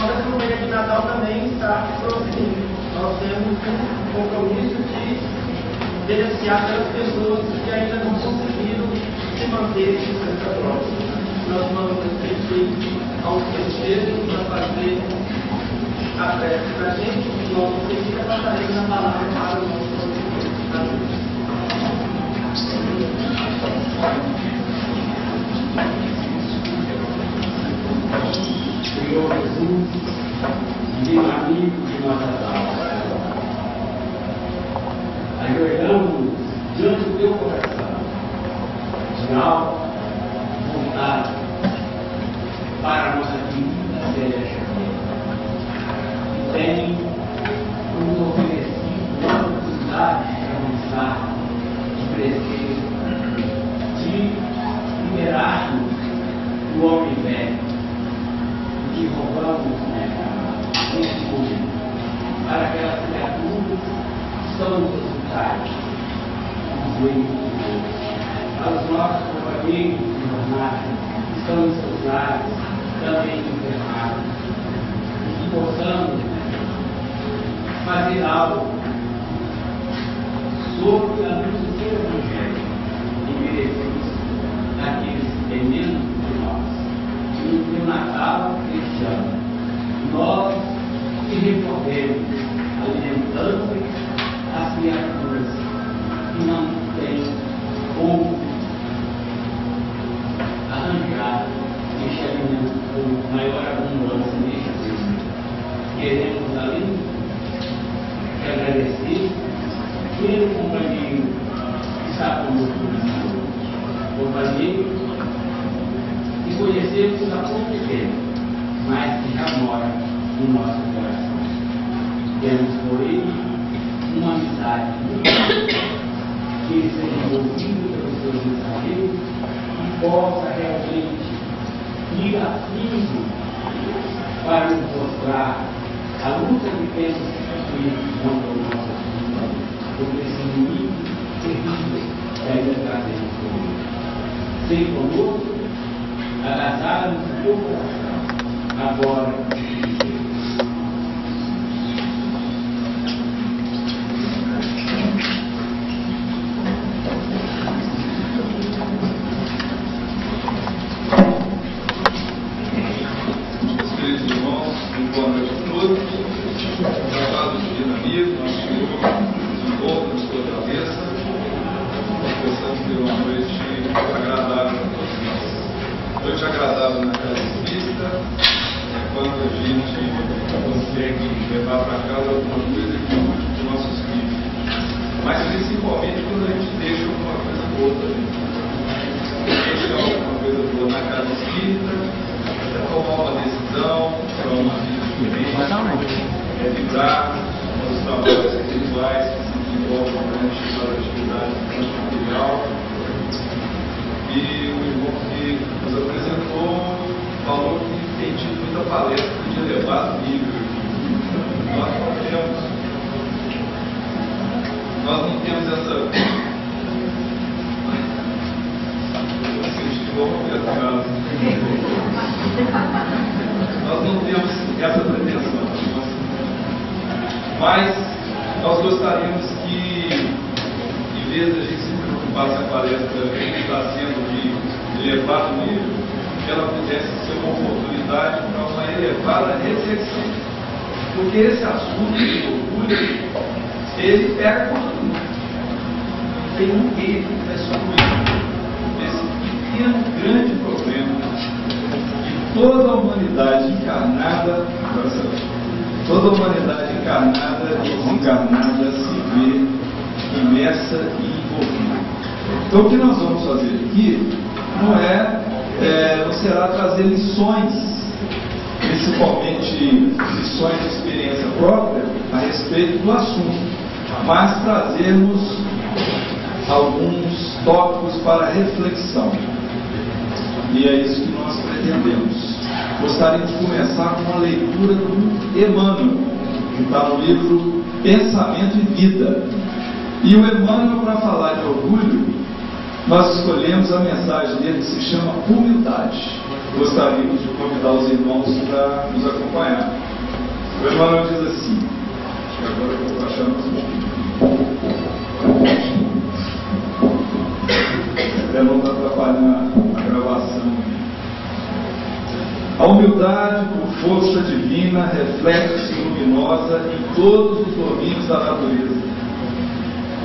própria economia de Natal também está produzindo. Nós temos um compromisso de beneficiar aquelas pessoas que ainda não conseguiram se manter em Santa Cruz. Nós vamos pedir aos terceiros para fazer a festa para a gente. Nós seguida passaremos a palavra para o nosso Thank you. Senhor Jesus, dinamico de nossas almas. Ajoelhamos diante do teu coração, de alta vontade, para a nossa querida Sérgio. possa realmente ir a fundo para nos mostrar a luta que temos que contra o nosso vida, contra esse inimigo terrível que ainda trazemos conosco. Sem conosco, agasalha-nos o teu coração, agora e envolvida. Então o que nós vamos fazer aqui não é, é não será trazer lições, principalmente lições de experiência própria a respeito do assunto, mas trazermos alguns tópicos para reflexão. E é isso que nós pretendemos. Gostaria de começar com a leitura do Emmanuel, que está no livro Pensamento e Vida. E o Emmanuel, para falar de orgulho, nós escolhemos a mensagem dele que se chama Humildade. Gostaríamos de convidar os irmãos para nos acompanhar. O Emmanuel diz assim, agora eu vou achar Para não atrapalhar a gravação. A humildade, por força divina, reflete-se luminosa em todos os domínios da natureza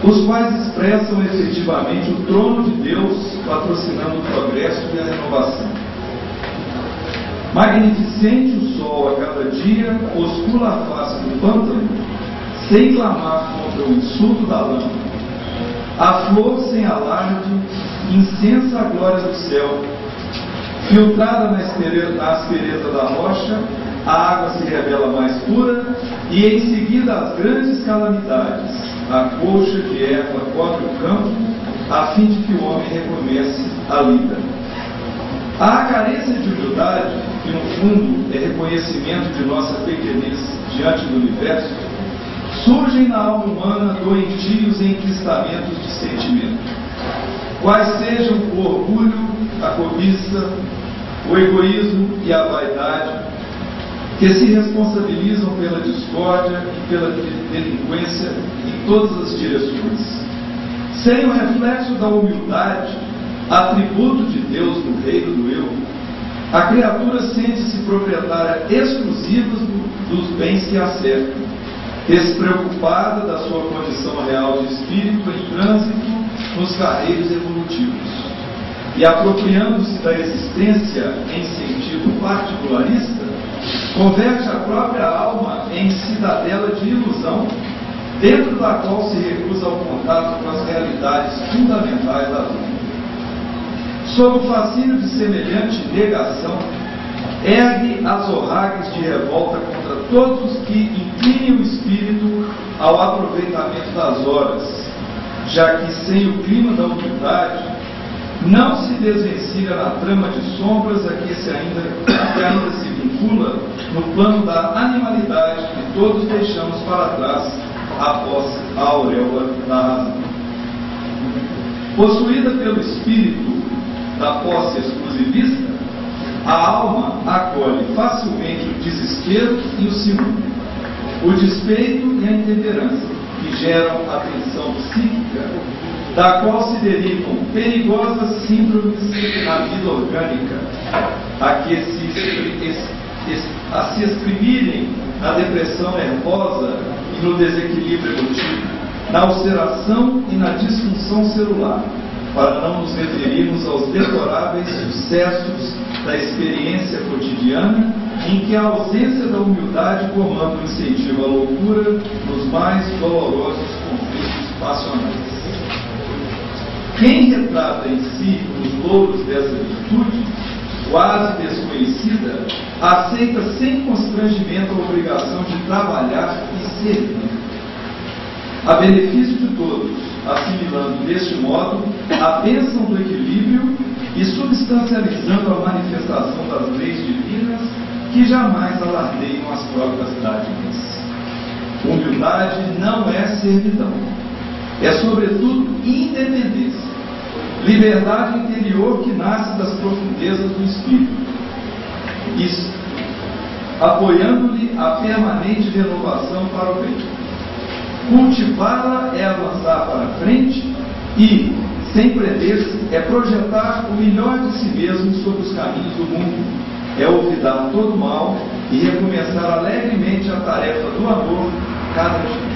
os quais expressam efetivamente o trono de Deus, patrocinando o progresso e a renovação. Magnificente o sol a cada dia, oscula a face do pântano, sem clamar contra o insulto da lâmpada. A flor sem alarde, incensa a glória do céu. Filtrada na aspereza da rocha, a água se revela mais pura, e em seguida as grandes calamidades a coxa de erva cobre o campo, a fim de que o homem recomece a lida. A carência de humildade, que no fundo é reconhecimento de nossa pequenez diante do universo, surgem na alma humana doentios enquistamentos de sentimento. Quais sejam o orgulho, a cobiça, o egoísmo e a vaidade, que se responsabilizam pela discórdia e pela delinquência em todas as direções. Sem o reflexo da humildade, atributo de Deus no reino do eu, a criatura sente-se proprietária exclusiva dos bens que a despreocupada da sua condição real de espírito em trânsito nos carreiros evolutivos. E apropriando-se da existência em sentido particularista, converte a própria alma em cidadela de ilusão, dentro da qual se recusa ao contato com as realidades fundamentais da vida. Sob o fascínio de semelhante negação, ergue as orraques de revolta contra todos os que inclinem o espírito ao aproveitamento das horas, já que sem o clima da humildade não se desvencilha na trama de sombras a que, se ainda, que ainda se vincula no plano da animalidade que todos deixamos para trás após a auréola da razão. Possuída pelo espírito da posse exclusivista, a alma acolhe facilmente o desespero e o ciúme, o despeito e a intemperança, que geram a tensão psíquica da qual se derivam perigosas síndromes na vida orgânica, a, que se, a se exprimirem na depressão nervosa e no desequilíbrio emotivo, na ulceração e na disfunção celular, para não nos referirmos aos deploráveis sucessos da experiência cotidiana em que a ausência da humildade comanda o incentivo à loucura nos mais dolorosos conflitos passionais. Quem retrata em si os louros dessa virtude, quase desconhecida, aceita sem constrangimento a obrigação de trabalhar e servir. A benefício de todos, assimilando deste modo a bênção do equilíbrio e substancializando a manifestação das leis divinas que jamais alardeiam as próprias dádivas. Humildade não é servidão é, sobretudo, independência. Liberdade interior que nasce das profundezas do espírito. Isso, apoiando-lhe a permanente renovação para o bem. Cultivá-la é avançar para frente e, sem prender-se, é projetar o melhor de si mesmo sobre os caminhos do mundo. É olvidar todo mal e recomeçar alegremente a tarefa do amor cada dia.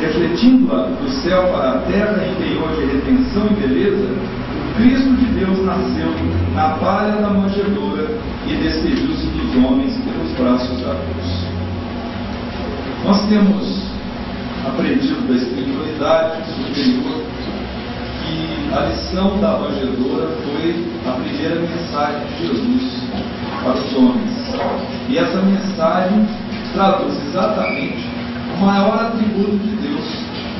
Refletindo-a do céu para a terra penhor de retenção e beleza, o Cristo de Deus nasceu na palha da manjedoura e despediu-se dos homens pelos braços da cruz. Nós temos aprendido da espiritualidade superior que a lição da manjedoura foi a primeira mensagem de Jesus para os homens. E essa mensagem traduz exatamente maior atributo de Deus,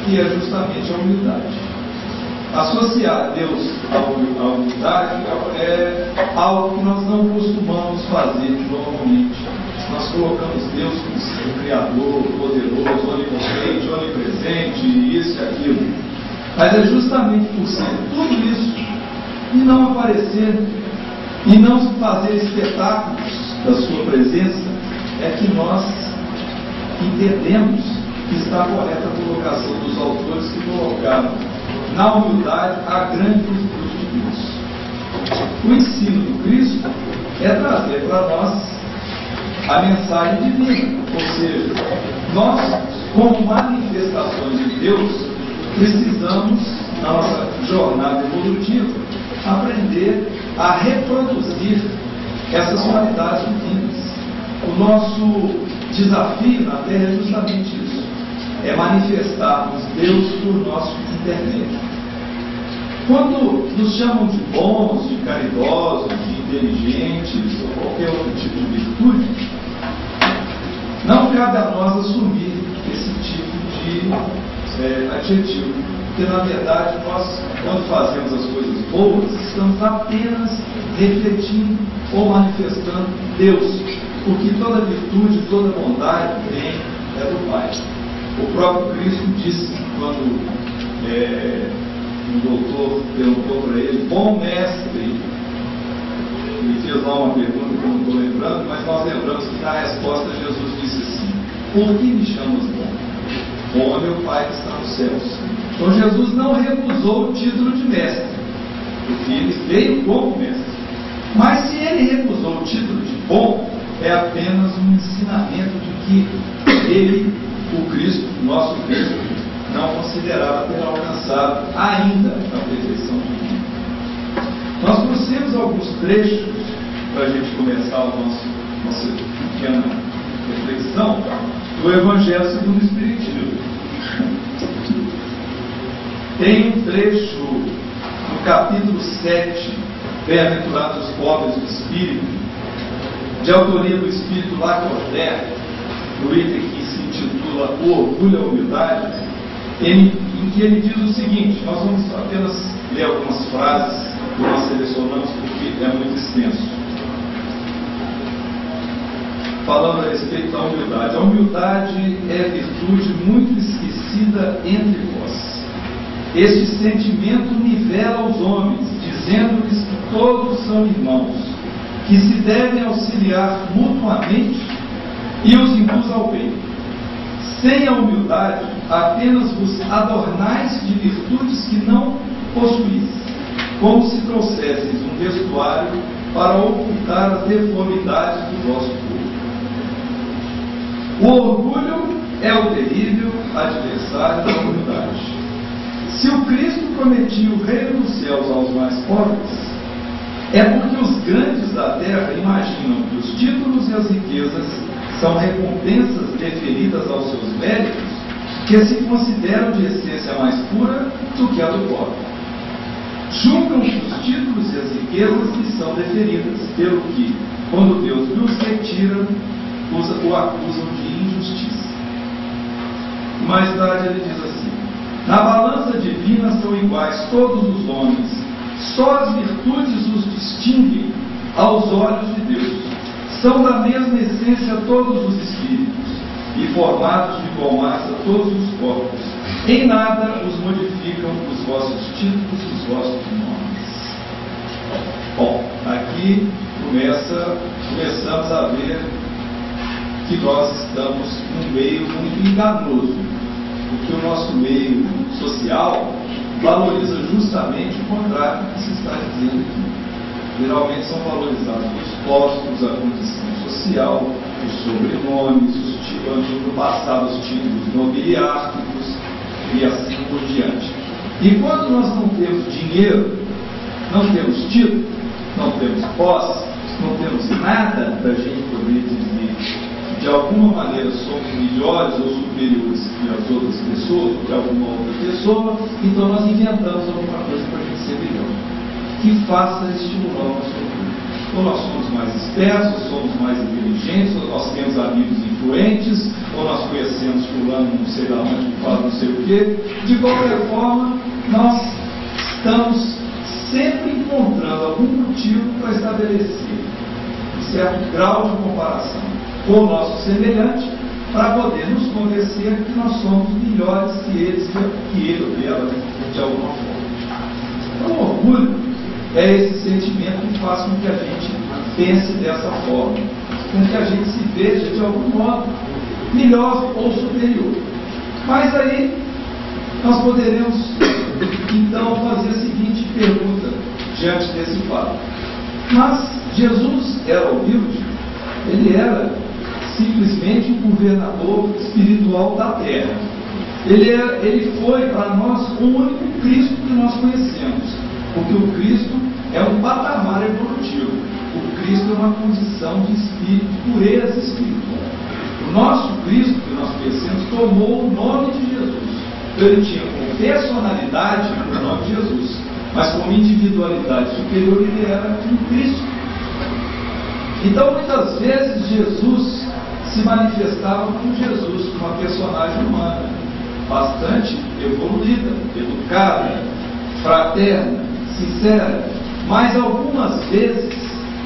que é justamente a humildade. Associar Deus à humildade é algo que nós não costumamos fazer normalmente. Nós colocamos Deus como criador, poderoso, onipotente, onipresente, isso e aquilo. Mas é justamente por ser tudo isso e não aparecer e não fazer espetáculos da sua presença é que nós entendemos que está correta a colocação dos autores que colocaram na humildade a grande virtude de Deus. O ensino do Cristo é trazer para nós a mensagem divina, ou seja, nós, como manifestações de Deus, precisamos, na nossa jornada evolutiva, aprender a reproduzir essas qualidades divinas. O nosso desafio na Terra é justamente isso: é manifestarmos Deus por nosso intermédio. Quando nos chamam de bons, de caridosos, de inteligentes ou qualquer outro tipo de virtude, não cabe a nós assumir esse tipo de é, adjetivo. Porque, na verdade, nós, quando fazemos as coisas boas, estamos apenas refletindo ou manifestando Deus. Porque toda virtude, toda bondade vem é do Pai. O próprio Cristo disse quando é, um doutor perguntou para ele, bom mestre, ele fez lá uma pergunta que eu não estou lembrando, mas nós lembramos que na resposta Jesus disse assim, por que me chamas bom? Bom é meu Pai que está nos céus. Então Jesus não recusou o título de mestre, porque ele veio como mestre. Mas se ele recusou o título de bom, é apenas um ensinamento de que ele, o Cristo, nosso Cristo, não considerava ter alcançado ainda a perfeição divina. Nós trouxemos alguns trechos para a gente começar a nosso, nossa pequena reflexão do Evangelho segundo o Espiritismo. Tem um trecho no capítulo 7, Bem-aventurados os pobres do Espírito, de autoria do Espírito Lacordaire, no item que se intitula O Orgulho a Humildade, em, em que ele diz o seguinte: nós vamos apenas ler algumas frases que nós selecionamos porque é muito extenso. Falando a respeito da humildade. A humildade é virtude muito esquecida entre vós. Este sentimento nivela os homens, dizendo-lhes que todos são irmãos, que se devem auxiliar mutuamente e os induz ao bem. Sem a humildade, apenas vos adornais de virtudes que não possuís, como se trouxesseis um vestuário para ocultar as deformidades do vosso corpo. O orgulho é o terrível adversário da humildade. Se o Cristo prometia o reino dos céus aos mais pobres, é porque os grandes da terra imaginam que os títulos e as riquezas são recompensas deferidas aos seus méritos que se consideram de essência mais pura do que a do pobre. Julgam que os títulos e as riquezas lhes são deferidas, pelo que, quando Deus os retira, o acusam de injustiça. Mais tarde ele diz assim: Na balança divina são iguais todos os homens, só as virtudes os distinguem aos olhos de Deus. São da mesma essência todos os espíritos, e formados de igual massa todos os corpos. Em nada os modificam os vossos títulos os vossos nomes. Bom, aqui começa, começamos a ver que nós estamos num meio muito enganoso. que o nosso meio social valoriza justamente o contrário do que se está dizendo aqui. Geralmente são valorizados os postos, a condição social, os sobrenomes, os títulos, no passado os títulos nobiliárquicos e assim por diante. E quando nós não temos dinheiro, não temos título, não temos posse, não temos nada para a gente poder dizer de alguma maneira somos melhores ou superiores que as outras pessoas, que alguma outra pessoa, então nós inventamos alguma coisa para a gente ser melhor. Que faça estimular o nosso orgulho. Ou nós somos mais espertos, ou somos mais inteligentes, ou nós temos amigos influentes, ou nós conhecemos fulano não sei lá onde que faz não sei o quê. De qualquer forma, nós estamos sempre encontrando algum motivo para estabelecer um certo grau de comparação com o nosso semelhante, para poder nos convencer que nós somos melhores que eles, que ele ou ela, de alguma forma. Então, o orgulho é esse sentimento que faz com que a gente pense dessa forma, com que a gente se veja de algum modo melhor ou superior. Mas aí nós poderemos então fazer a seguinte pergunta diante desse fato. Mas Jesus era humilde, ele era simplesmente o governador espiritual da terra. Ele, é, ele foi para nós o único Cristo que nós conhecemos, porque o Cristo é um patamar evolutivo. O Cristo é uma condição de espírito, pureza espiritual. O nosso Cristo que nós conhecemos tomou o nome de Jesus. Então, ele tinha como personalidade o nome de Jesus, mas como individualidade superior ele era um Cristo. Então, muitas vezes, Jesus se manifestava como Jesus, uma personagem humana, bastante evoluída, educada, fraterna, sincera, mas algumas vezes,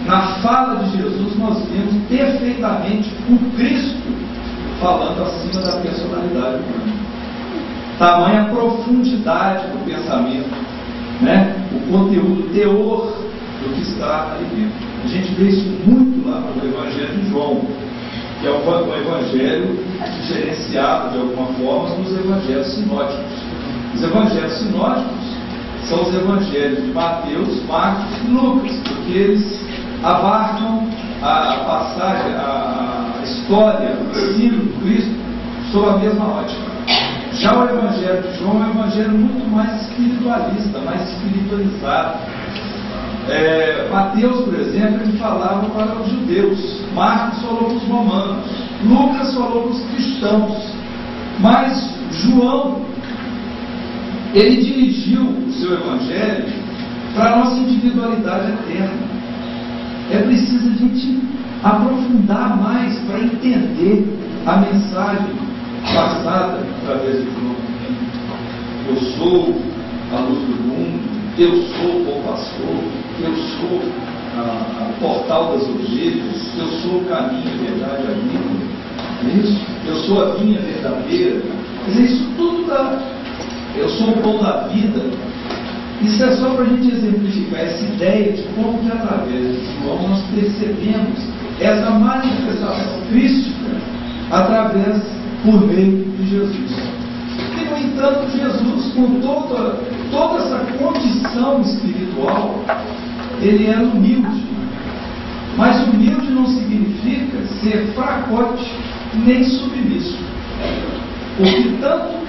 na fala de Jesus, nós vemos perfeitamente o Cristo falando acima da personalidade humana. Tamanha profundidade do pensamento, né? o conteúdo, o teor do que está ali dentro. A gente vê isso muito lá no Evangelho de João que é o evangelho gerenciado de alguma forma nos evangelhos sinóticos. Os evangelhos sinóticos são os evangelhos de Mateus, Marcos e Lucas, porque eles abarcam a, passagem, a, a história, o ensino do Cristo sob a mesma ótica. Já o evangelho de João é um evangelho muito mais espiritualista, mais espiritualizado é, Mateus, por exemplo, ele falava para os judeus, Marcos falou para os romanos, Lucas falou para os cristãos, mas João, ele dirigiu o seu evangelho para a nossa individualidade eterna. É preciso a gente aprofundar mais para entender a mensagem passada através de João. Eu sou a luz do mundo, eu sou o pastor, eu sou o portal das ovelhas, eu sou o caminho, a verdade, a vida. É isso? Eu sou a vinha verdadeira. Quer dizer, isso tudo dá. Eu sou o pão da vida. Isso é só para a gente exemplificar essa ideia de como que através de João nós percebemos essa manifestação crística através, por meio de Jesus. E, no entanto, Jesus, com toda, toda essa condição espiritual, ele era humilde. Mas humilde não significa ser fracote nem submisso. Porque tanto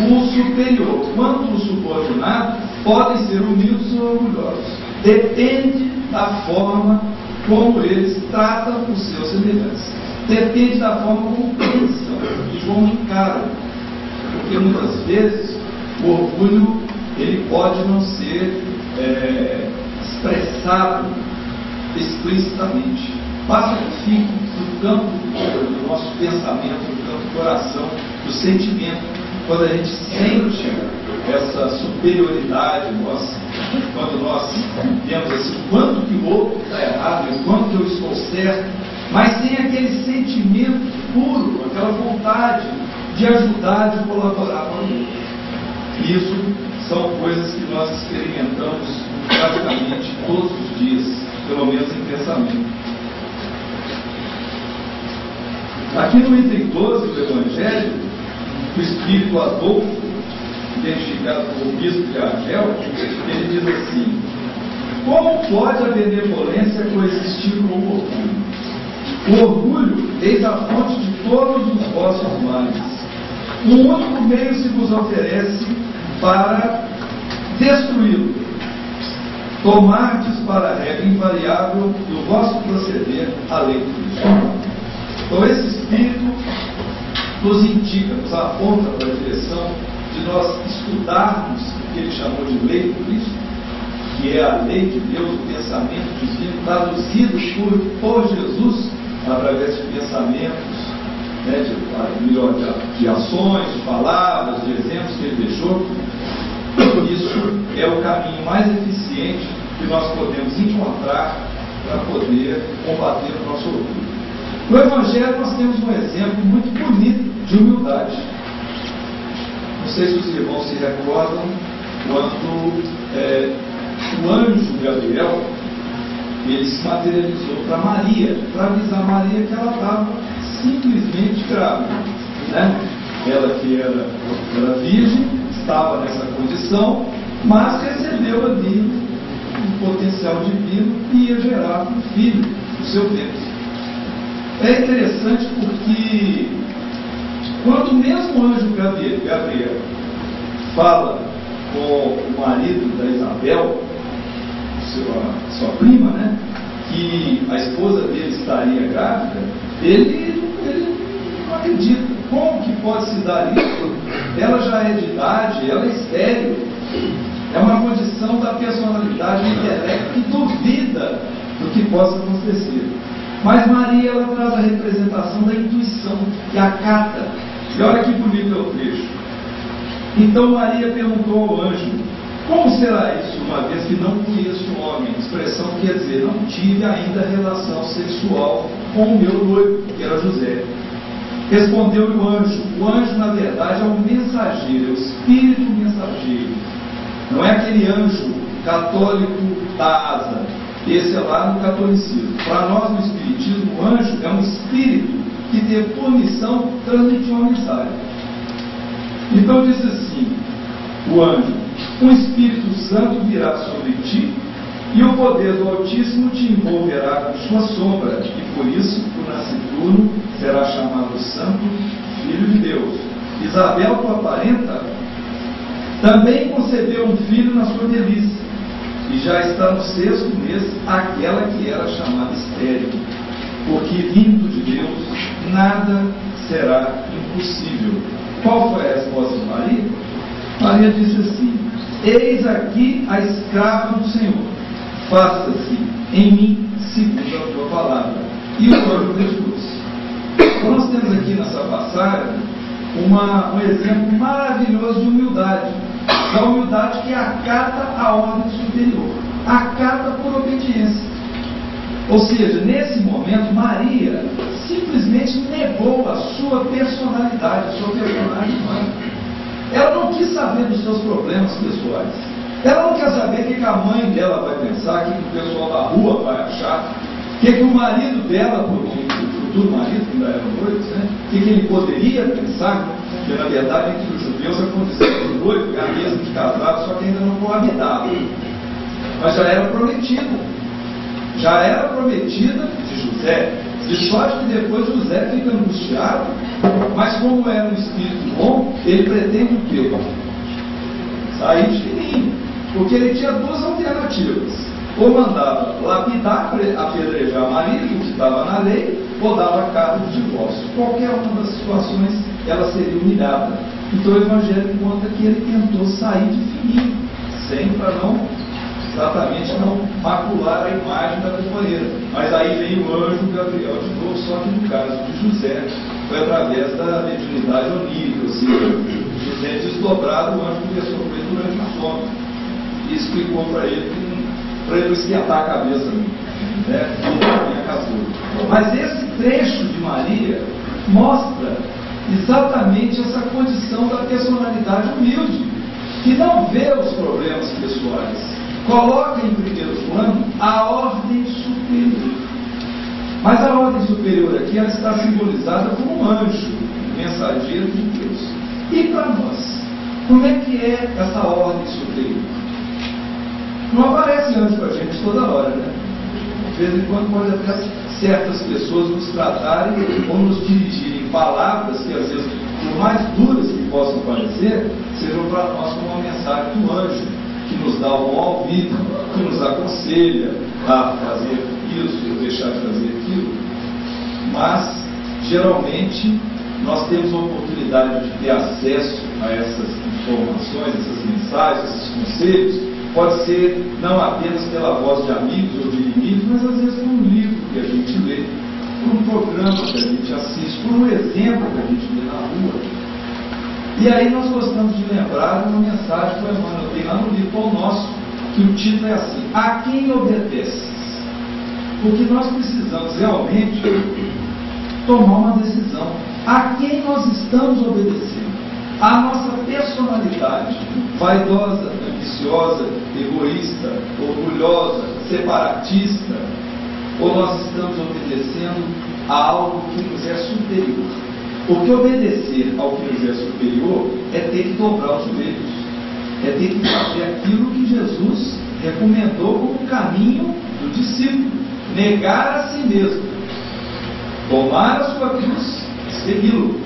o superior quanto o subordinado podem ser humildes ou orgulhosos. Depende da forma como eles tratam os seus semelhantes. Depende da forma como pensam e como encaram porque muitas vezes o orgulho ele pode não ser é, expressado explicitamente. Basta que fique no campo do nosso pensamento, no campo do coração, do sentimento, quando a gente sente essa superioridade nossa, quando nós vemos assim, quanto que o outro está errado, o quanto que eu estou certo, mas tem aquele sentimento puro, aquela vontade de ajudar, de colaborar com o outro. Isso são coisas que nós experimentamos praticamente todos os dias, pelo menos em pensamento. Aqui no item 12 do Evangelho, o espírito Adolfo, identificado como bispo de Argel, ele diz assim: Como pode a benevolência coexistir com o orgulho? O orgulho, eis a fonte de todos os vossos males. Um único meio se vos oferece para destruí-lo. Tomardes para a regra invariável do vosso proceder a lei de Cristo. Então, esse Espírito nos indica, nos aponta para a direção de nós estudarmos o que ele chamou de lei de Cristo, que é a lei de Deus, o pensamento divino, traduzido por, por Jesus através de pensamentos, né, de, melhor, de, de ações, de palavras, de exemplos que ele deixou. Isso é o caminho mais eficiente que nós podemos encontrar para poder combater o nosso orgulho. No Evangelho nós temos um exemplo muito bonito de humildade. Não sei se os irmãos se recordam quando é, o anjo Gabriel ele se materializou para Maria, para avisar Maria que ela estava simplesmente grávida. Né? Ela que era, era virgem, estava nessa condição, mas recebeu ali um potencial divino e ia gerar um filho, o seu Deus. É interessante porque quando mesmo o anjo Gabriel, Gabriel fala com o marido da Isabel, sua, sua prima, né, que a esposa dele estaria grávida, ele, ele não acredita. Como que pode se dar isso? Ela já é de idade, ela é estéreo. É uma condição da personalidade intelecto que duvida do que possa acontecer. Mas Maria ela traz a representação da intuição, que acata. E olha que bonito é o trecho. Então Maria perguntou ao anjo: Como será isso, uma vez que não conheço o homem? Expressão quer dizer, não tive ainda relação sexual com o meu noivo, que era José. Respondeu-lhe o anjo: O anjo, na verdade, é um mensageiro, é o espírito mensageiro. Não é aquele anjo católico da asa. Esse é lá no catolicismo. Para nós, no Espiritismo, o anjo é um espírito que teve por missão transmitir uma mensagem. Então diz assim: o anjo, um Espírito Santo virá sobre ti e o poder do Altíssimo te envolverá com sua sombra, e por isso o nascituro será chamado Santo Filho de Deus. Isabel, tua parenta, também concebeu um filho na sua velhice, e já está no sexto mês aquela que era chamada estéril, porque vindo de Deus nada será impossível. Qual foi a resposta de Maria? Maria disse assim: Eis aqui a escrava do Senhor faça-se em mim segundo a tua palavra. E o anjo retirou-se. Então nós temos aqui nessa passagem uma, um exemplo maravilhoso de humildade. Da humildade que acata a ordem superior. Acata por obediência. Ou seja, nesse momento, Maria simplesmente negou a sua personalidade, a sua personalidade humana. Ela não quis saber dos seus problemas pessoais. Ela não quer saber o que a mãe dela vai pensar, o que o pessoal da rua vai achar, o que, que o marido dela, o futuro marido, que ainda era noivo, né? o que, que ele poderia pensar, que na verdade entre os judeus a condição do noivo é a mesma de casado, só que ainda não coabitava. Mas já era prometida. Já era prometida de José. De sorte que depois José fica angustiado, mas como era um espírito bom, ele pretende o quê? Sair de fininho. Porque ele tinha duas alternativas. Ou mandava lapidar, apedrejar marido, que estava na lei, ou dava carta de divórcio. Qualquer uma das situações, ela seria humilhada. Então o Evangelho conta que ele tentou sair de fininho, sempre para não, exatamente não macular a imagem da companheira. Mas aí veio o anjo Gabriel de novo, só que no caso de José, foi através da mediunidade onírica, ou seja, José desdobrado, o anjo conversou com ele durante o sono e explicou para ele para ele não esquentar a cabeça né, casou. Mas esse trecho de Maria mostra exatamente essa condição da personalidade humilde, que não vê os problemas pessoais, coloca em primeiro plano a ordem superior. Mas a ordem superior aqui ela está simbolizada como um anjo, mensageiro de Deus. E para nós? Como é que é essa ordem superior? Não aparece antes para a gente toda hora, né? De vez em quando pode até certas pessoas nos tratarem ou nos dirigirem palavras que às vezes, por mais duras que possam parecer, sejam para nós como uma mensagem do anjo, que nos dá o bom ouvido, que nos aconselha a fazer isso ou deixar de fazer aquilo. Mas, geralmente, nós temos a oportunidade de ter acesso a essas informações, essas mensagens, esses conselhos, pode ser não apenas pela voz de amigos ou de inimigos, mas às vezes por um livro que a gente lê, por um programa que a gente assiste, por um exemplo que a gente vê na rua. E aí nós gostamos de lembrar uma mensagem que o Emmanuel tem lá no livro Pão Nosso, que o título é assim, A quem obedeces? Porque nós precisamos realmente tomar uma decisão. A quem nós estamos obedecendo? A nossa personalidade, vaidosa, ambiciosa, egoísta, orgulhosa, separatista, ou nós estamos obedecendo a algo que nos é superior? Porque obedecer ao que nos é superior é ter que dobrar os joelhos, é ter que fazer aquilo que Jesus recomendou como caminho do discípulo, negar a si mesmo, tomar a sua cruz, segui-lo.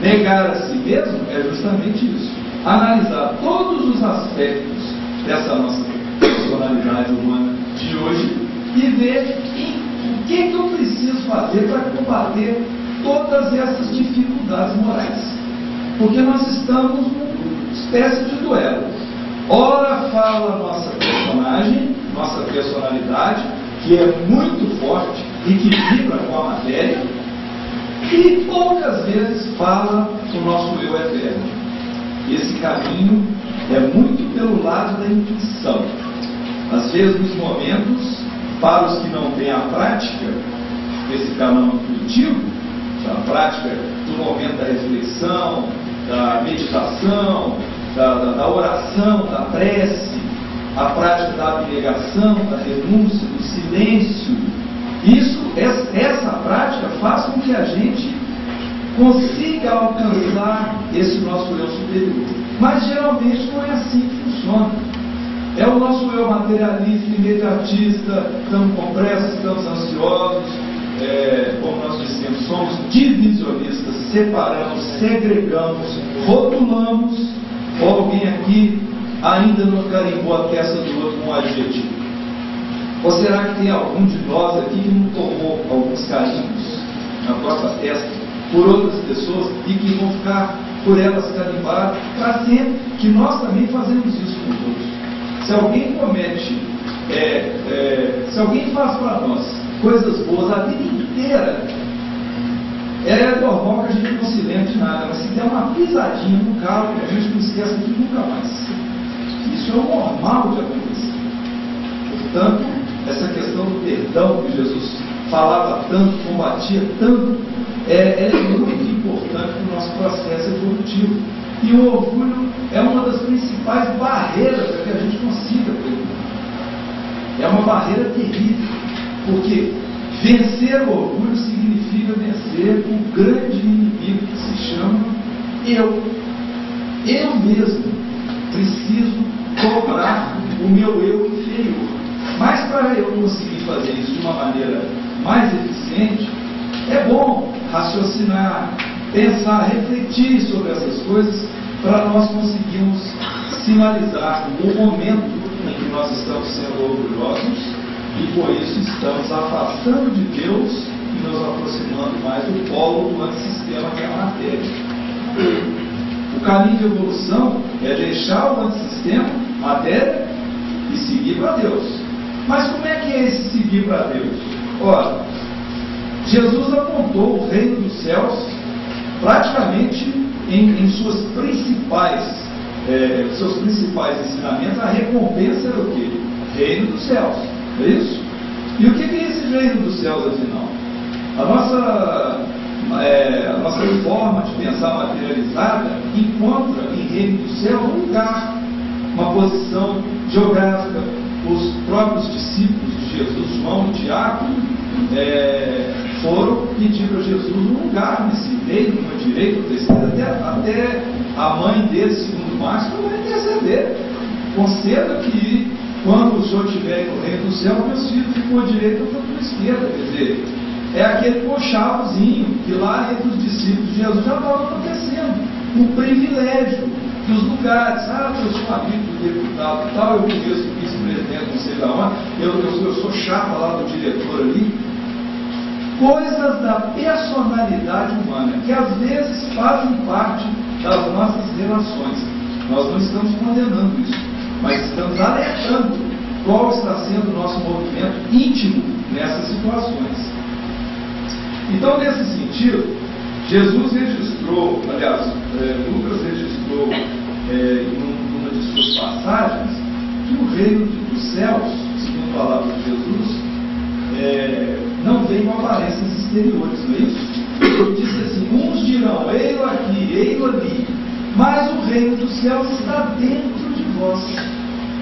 Negar a si mesmo é justamente isso. Analisar todos os aspectos dessa nossa personalidade humana de hoje e ver o que, que eu preciso fazer para combater todas essas dificuldades morais. Porque nós estamos numa espécie de duelo. Ora fala nossa personagem, nossa personalidade, que é muito forte e que vibra com a matéria, e poucas vezes fala o nosso eu eterno. Esse caminho é muito pelo lado da intuição. Às vezes, nos momentos, para os que não têm a prática desse caminho intuitivo, a prática do momento da reflexão, da meditação, da, da, da oração, da prece, a prática da abnegação, da renúncia, do silêncio, isso, essa prática faz com que a gente consiga alcançar esse nosso eu superior. Mas geralmente não é assim que funciona. É o nosso eu materialista, imediatista, estamos com pressa, estamos ansiosos, é, como nós dissemos, somos divisionistas, separamos, segregamos, rotulamos. Ou alguém aqui ainda não carimbou a testa do outro com um adjetivo. Ou será que tem algum de nós aqui que não tomou alguns carinhos na nossa testa por outras pessoas e que vão ficar por elas carimbadas para sempre? Que nós também fazemos isso com os outros. Se alguém comete, é, é, se alguém faz para nós coisas boas a vida inteira, é normal que a gente não se lembre de nada, mas se der uma pisadinha no carro, a gente não esquece de nunca mais. Isso é o normal de acontecer. Portanto, essa questão do perdão que Jesus falava tanto, combatia tanto, é, é muito importante para o nosso processo evolutivo. E o orgulho é uma das principais barreiras para que a gente consiga perdoar. É uma barreira terrível, porque vencer o orgulho significa vencer o grande inimigo que se chama eu. Eu mesmo preciso cobrar o meu eu inferior. Mas para eu conseguir fazer isso de uma maneira mais eficiente, é bom raciocinar, pensar, refletir sobre essas coisas para nós conseguirmos sinalizar o momento em que nós estamos sendo orgulhosos e por isso estamos afastando de Deus e nos aproximando mais do polo do antissistema que é a matéria. O caminho de evolução é deixar o antissistema, matéria, e seguir para Deus. Mas como é que é esse seguir para Deus? Ora, Jesus apontou o reino dos céus praticamente em, em suas principais, é, seus principais ensinamentos, a recompensa era o quê? Reino dos céus. É isso? E o que é esse reino dos céus, afinal? A nossa, é, a nossa forma de pensar materializada encontra em reino do céu um lugar, uma posição geográfica, os próprios discípulos de Jesus, João e Tiago, é, foram pedir para Jesus um lugar nesse reino, uma direita, uma até, até a mãe dele, segundo Marcos, vai interceder. Conceda que quando o senhor estiver no reino do céu, meus filhos ficam à direita ou à esquerda. Quer dizer, é aquele pochavozinho que lá entre os discípulos de Jesus já estava acontecendo. Um privilégio dos lugares. Ah, eu sou amigo do deputado tal, eu conheço o vice-presidente, não sei da eu, eu, eu sou chapa lá do diretor ali. Coisas da personalidade humana, que às vezes fazem parte das nossas relações. Nós não estamos condenando isso, mas estamos alertando qual está sendo o nosso movimento íntimo nessas situações. Então, nesse sentido, Jesus registrou, aliás, é, Lucas registrou é, em uma de suas passagens que o reino dos céus, segundo a palavra de Jesus, é, não vem com aparências exteriores, não é isso? Ele disse assim: uns dirão, ei aqui, ei ali, mas o reino dos céus está dentro vós.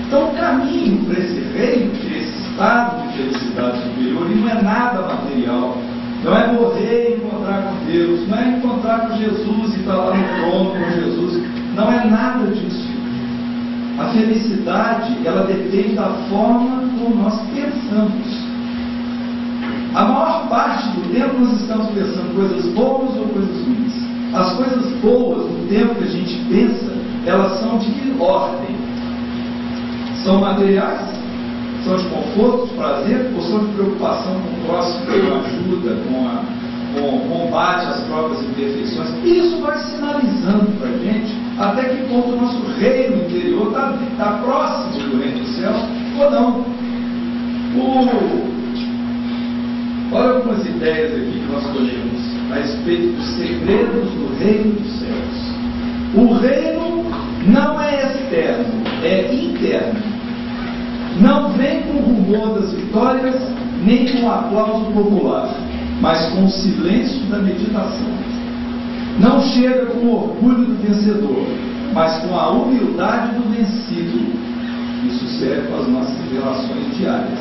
Então, o caminho para esse reino, esse estado de felicidade superior, não é nada material não é morrer e encontrar com Deus, não é encontrar com Jesus e estar lá no trono com Jesus. Não é nada disso. A felicidade, ela depende da forma como nós pensamos. A maior parte do tempo nós estamos pensando coisas boas ou coisas ruins. As coisas boas, no tempo que a gente pensa, elas são de que ordem? São materiais? São de conforto, de prazer, ou são de preocupação com o próximo, com a ajuda, com, a, com o combate às próprias imperfeições? Isso vai sinalizando para a gente até que ponto o nosso reino interior está tá próximo do reino dos céus ou não. O, olha algumas ideias aqui que nós colhemos a respeito dos segredos do reino dos céus. O reino não é externo, é interno não vem com o rumor das vitórias, nem com o aplauso popular, mas com o silêncio da meditação. Não chega com o orgulho do vencedor, mas com a humildade do vencido. Isso serve para as nossas relações diárias,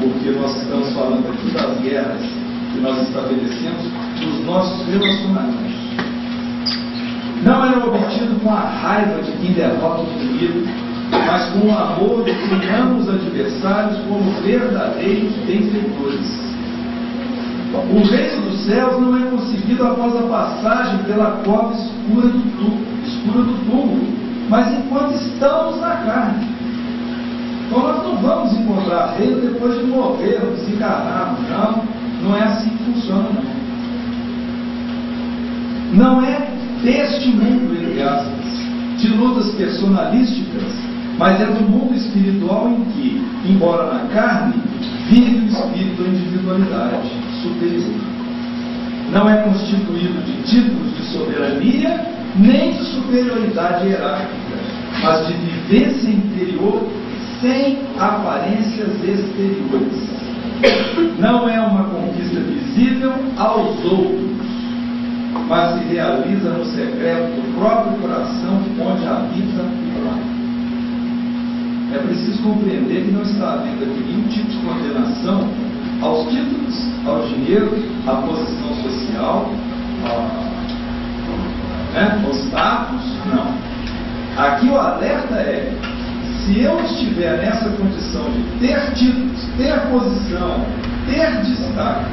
porque nós estamos falando aqui das guerras que nós estabelecemos nos nossos relacionamentos. Não é obtido com a raiva de quem derrota o inimigo, mas com o amor de quem ama os adversários como verdadeiros benfeitores. O reino dos céus não é conseguido após a passagem pela cova escura do, túmulo, mas enquanto estamos na carne. Então nós não vamos encontrar reino depois de morrermos, desencarnarmos. Não, não é assim que funciona, não. Não é deste mundo, entre aspas, de lutas personalísticas mas é do mundo espiritual em que, embora na carne, vive o espírito da individualidade superior. Não é constituído de títulos de soberania, nem de superioridade hierárquica, mas de vivência interior sem aparências exteriores. Não é uma conquista visível aos outros, mas se realiza no secreto preciso compreender que não está havendo aqui nenhum tipo de condenação aos títulos, ao dinheiro, à posição social, né, ao status, não. Aqui o alerta é, se eu estiver nessa condição de ter títulos, ter posição, ter destaque,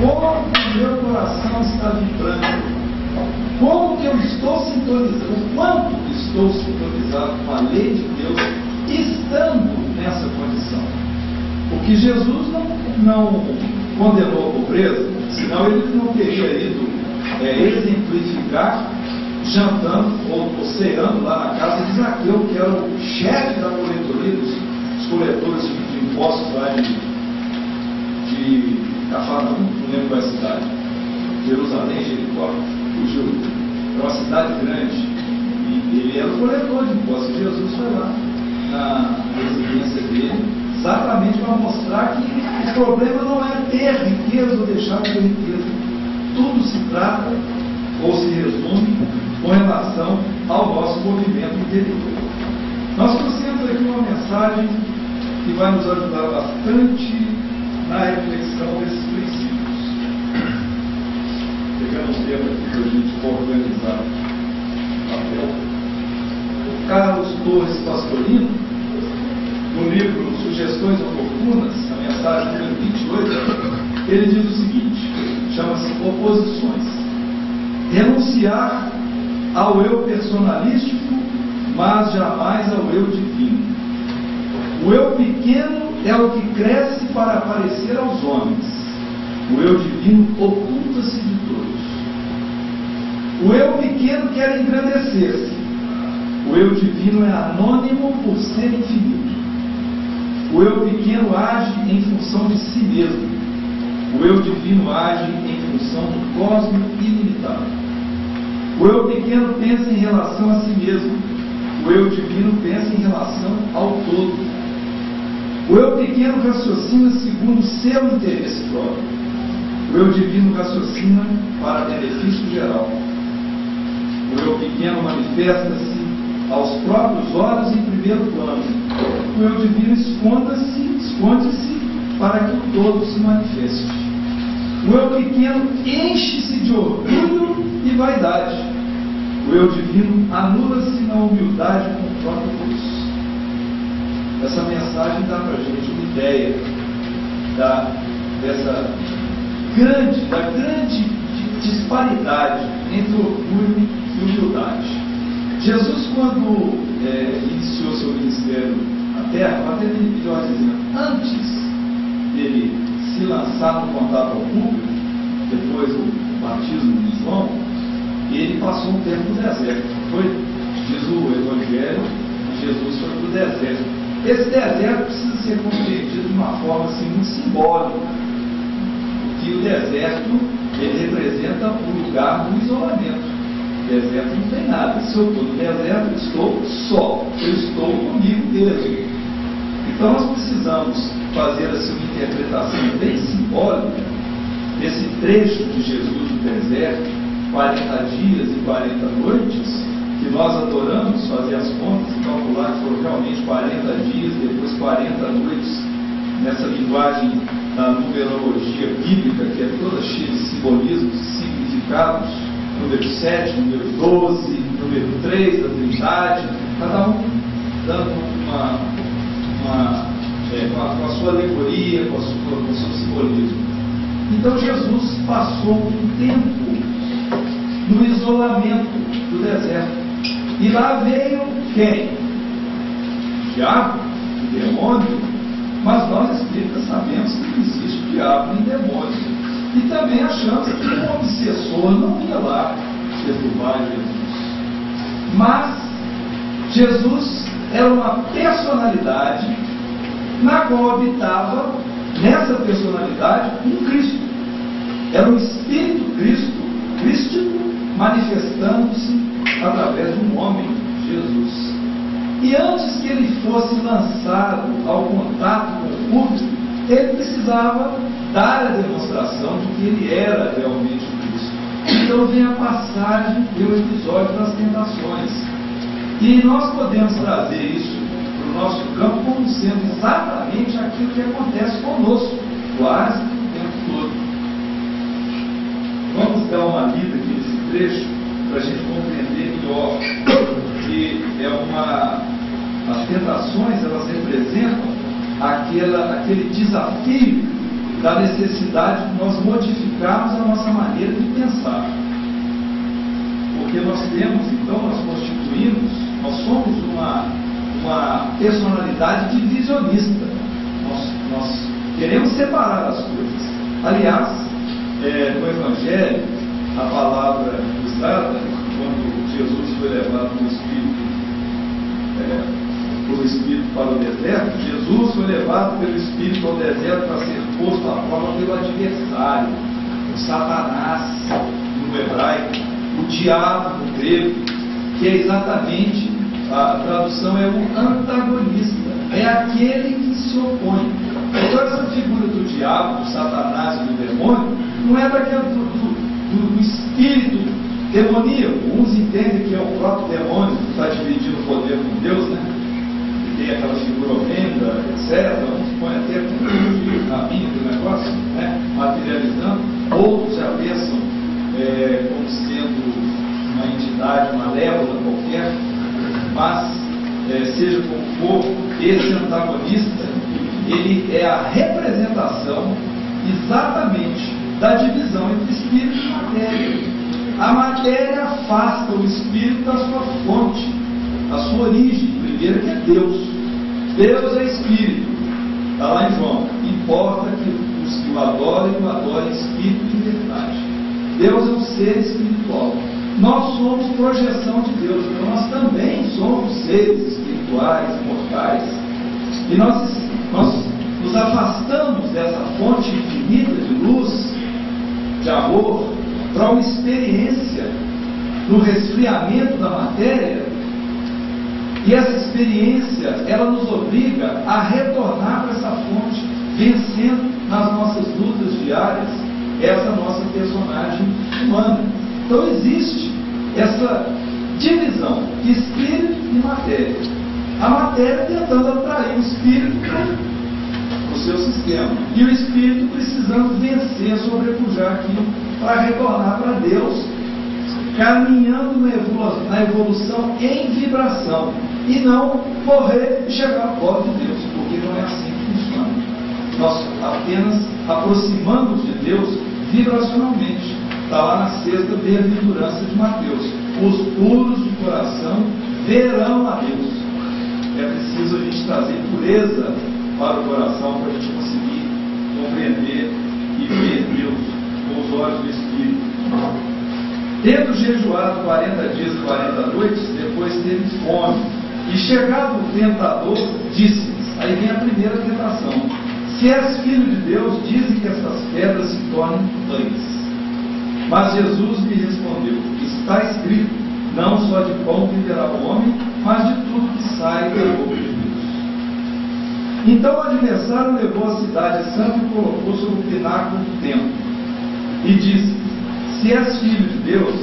como o meu coração está vibrando, como que eu estou sintonizando, o quanto estou sintonizado com a lei de Deus estando nessa condição. Porque Jesus não, não condenou a pobreza, senão ele não teria ido é, exemplificar jantando ou, ceando lá na casa de Zaqueu, que era o chefe da coletoria dos, dos coletores de impostos lá de, de Cafarnaum, não lembro qual é a cidade, Jerusalém, Jericó, fugiu. É uma cidade grande. E ele era o coletor de impostos. Jesus foi lá na residência dele, exatamente para mostrar que o problema não é ter riqueza ou deixar de ter riqueza. Tudo se trata ou se resume com relação ao nosso movimento interior. Nós trouxemos aqui uma mensagem que vai nos ajudar bastante na reflexão desses princípios. tempo aqui para a gente organizar o papel. Carlos Torres Pastorino, no livro Sugestões Oportunas, a mensagem número 28, ele diz o seguinte: chama-se Oposições. Renunciar ao eu personalístico, mas jamais ao eu divino. O eu pequeno é o que cresce para aparecer aos homens. O eu divino oculta-se de todos. O eu pequeno quer engrandecer-se. O eu divino é anônimo por ser infinito. O eu pequeno age em função de si mesmo. O eu divino age em função do cosmo ilimitado. O eu pequeno pensa em relação a si mesmo. O eu divino pensa em relação ao todo. O eu pequeno raciocina segundo seu interesse próprio. O eu divino raciocina para benefício geral. O eu pequeno manifesta-se aos próprios olhos em primeiro plano. O eu divino esconda-se, esconde-se para que o todo se manifeste. O eu pequeno enche-se de orgulho e vaidade. O eu divino anula-se na humildade com o próprio Deus. Essa mensagem dá para a gente uma ideia da, dessa grande, da grande disparidade entre orgulho e humildade. Jesus, quando é, iniciou seu ministério na terra, até ele melhor dizendo, antes dele se lançar no contato ao público, depois do batismo de João, ele passou um tempo no deserto. Foi, diz o Evangelho, Jesus foi para o deserto. Esse deserto precisa ser compreendido de uma forma assim, muito simbólica. Porque o deserto ele representa o lugar do isolamento. Deserto não tem nada. Se eu estou no deserto, estou só. Eu estou comigo mesmo. Então nós precisamos fazer assim, uma interpretação bem simbólica desse trecho de Jesus no deserto, 40 dias e 40 noites, que nós adoramos fazer as contas e calcular que foram realmente 40 dias, depois 40 noites, nessa linguagem da numerologia bíblica, que é toda cheia de simbolismos e significados, número 7, número 12, número 3 da Trindade, cada um dando uma, uma é, com, a, com, a, sua alegoria, com, a sua, com o seu simbolismo. Então Jesus passou um tempo no isolamento do deserto. E lá veio quem? Diabo, demônio. Mas nós espíritas sabemos que não existe diabo nem demônio. E também achamos que um obsessor não ia lá perturbar Jesus. Mas Jesus era uma personalidade na qual habitava, nessa personalidade, um Cristo. Era um Espírito Cristo, crístico, manifestando-se através de um homem, Jesus. E antes que ele fosse lançado ao contato com o público, ele precisava dar a demonstração de que ele era realmente Cristo. Então vem a passagem e o episódio das tentações. E nós podemos trazer isso para o nosso campo como sendo exatamente aquilo que acontece conosco, quase o tempo todo. Vamos dar uma lida aqui nesse trecho para a gente compreender melhor que é uma as tentações elas representam aquela, aquele desafio da necessidade de nós modificarmos a nossa maneira de pensar. Porque nós temos, então, nós constituímos, nós somos uma, uma personalidade divisionista. Nós, nós queremos separar as coisas. Aliás, é, no Evangelho, a palavra usada quando Jesus foi levado no Espírito, é, por Espírito para o deserto, Jesus foi levado pelo Espírito ao deserto para ser posto à prova pelo adversário, o Satanás no hebraico, o diabo no grego, que é exatamente, a tradução é o antagonista, é aquele que se opõe. Então essa figura do diabo, do Satanás e do demônio, não é daquele do, do, do espírito demoníaco. Uns entendem que é o próprio demônio que está dividindo o poder com Deus, né? Tem aquela figura horrenda, etc. Uns põem até com na minha do negócio, né? materializando. Outros já pensam é, como sendo uma entidade malévola qualquer, mas é, seja como for, esse antagonista, ele é a representação exatamente da divisão entre espírito e matéria. A matéria afasta o espírito da sua fonte, a sua origem, primeiro que é Deus. Deus é espírito. Está lá em João. Importa que os que o adorem, o adorem espírito de verdade. Deus é um ser espiritual. Nós somos projeção de Deus, então nós também somos seres espirituais, mortais. E nós, nós nos afastamos dessa fonte infinita de luz, de amor, para uma experiência no resfriamento da matéria. E essa experiência, ela nos obriga a retornar para essa fonte, vencendo nas nossas lutas diárias essa nossa personagem humana. Então existe essa divisão espírito e matéria. A matéria tentando atrair o espírito para o seu sistema. E o espírito precisando vencer, sobrepujar aquilo para retornar para Deus. Caminhando na evolução em vibração. E não correr e chegar perto de Deus, porque não é assim que funciona. Nós apenas aproximamos de Deus vibracionalmente. Está lá na sexta bem-aventurança de Mateus. Os puros de coração verão a Deus. É preciso a gente trazer pureza para o coração para a gente conseguir compreender e ver Deus com os olhos do Espírito. Tendo jejuado 40 dias e 40 noites, depois teve fome. E chegado o tentador, disse-lhes, aí vem a primeira tentação, se és filho de Deus, dizem que essas pedras se tornem pães. Mas Jesus lhe respondeu: Está escrito: Não só de pão viverá o homem, mas de tudo que sai da boca de Deus. Então o adversário levou a cidade santa e colocou sobre o pináculo do templo. E disse: Se és filho de Deus,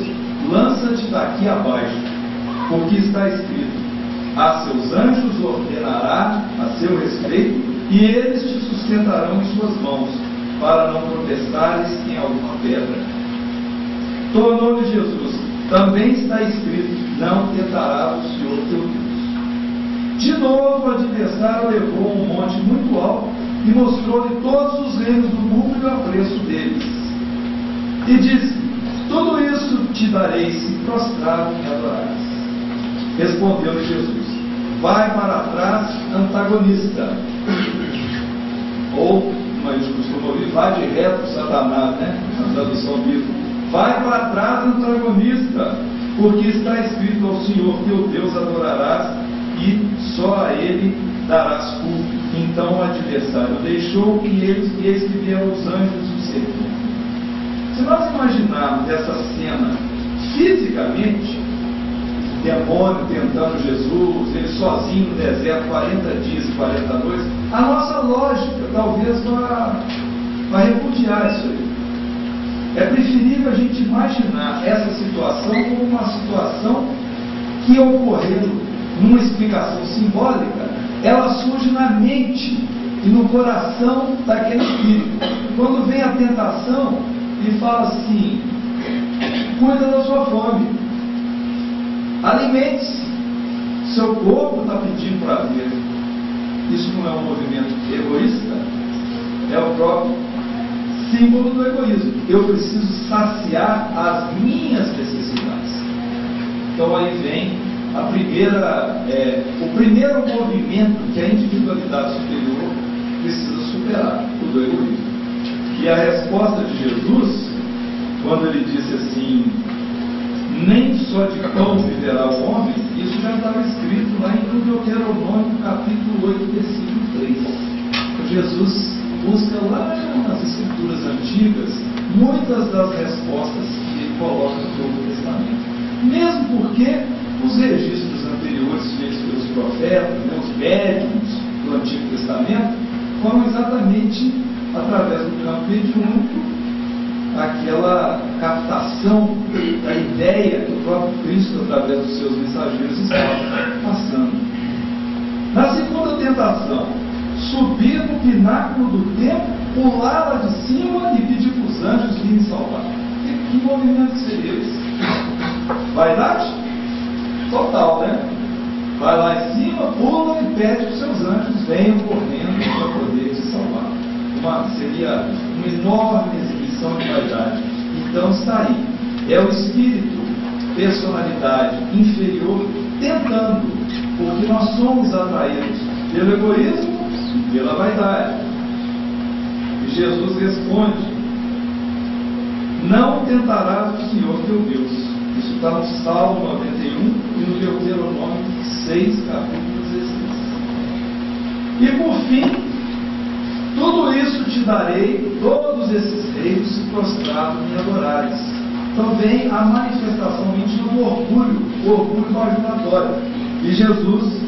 lança-te daqui abaixo, porque está escrito: A seus anjos ordenará a seu respeito, e eles te sustentarão em suas mãos, para não tropeçares em alguma pedra. Tornou-lhe Jesus: Também está escrito: Não tentarás o Senhor teu Deus. De novo, o adversário levou um monte muito alto e mostrou-lhe todos os reinos do mundo e o apreço deles. E disse: Tudo isso te darei se prostrado me adorares. Respondeu-lhe Jesus: Vai para trás, antagonista. Ou, gente costuma ouvir, vai de reto, Satanás, né? Na tradução bíblica. Vai para trás, antagonista, porque está escrito ao Senhor teu Deus adorarás e só a Ele darás culto. Então o adversário deixou e eles, eles que vieram os anjos do servir. Se nós imaginarmos essa cena fisicamente, demônio tentando Jesus, ele sozinho no deserto, 40 dias e 40 noites, a nossa lógica talvez vá, vá repudiar isso aí. É preferível a gente imaginar essa situação como uma situação que ocorrendo numa explicação simbólica, ela surge na mente e no coração daquele espírito. Quando vem a tentação, ele fala assim: cuida da sua fome, alimente-se, seu corpo está pedindo para. Isso não é um movimento egoísta, é o próprio símbolo do egoísmo. Eu preciso saciar as minhas necessidades. Então aí vem a primeira, é, o primeiro movimento que a individualidade superior precisa superar, o do egoísmo. E a resposta de Jesus, quando ele disse assim, nem só de pão viverá o homem, isso já estava escrito lá em Deuteronômio capítulo 8, versículo 3. Jesus busca lá nas escrituras antigas muitas das respostas que ele coloca no Novo Testamento. Mesmo porque os registros anteriores feitos pelos profetas, né, os médiums do Antigo Testamento, foram exatamente do templo, pular lá de cima e pedir para os anjos virem salvar. Que, que movimentos cerebros. Vaidade? Total, né? Vai lá em cima, pula e pede que os seus anjos venham correndo para poder te salvar. Uma, seria uma enorme exibição de vaidade. Então está aí. É o espírito, personalidade inferior, tentando, porque nós somos atraídos pelo egoísmo e pela vaidade. E Jesus responde: Não tentarás o Senhor teu Deus. Isso está no Salmo 91 e no Deuteronômio 6, capítulo 16. E por fim, tudo isso te darei, todos esses reinos se prostraram e adorares. Vem a manifestação íntima do orgulho, o orgulho imaginatório. E Jesus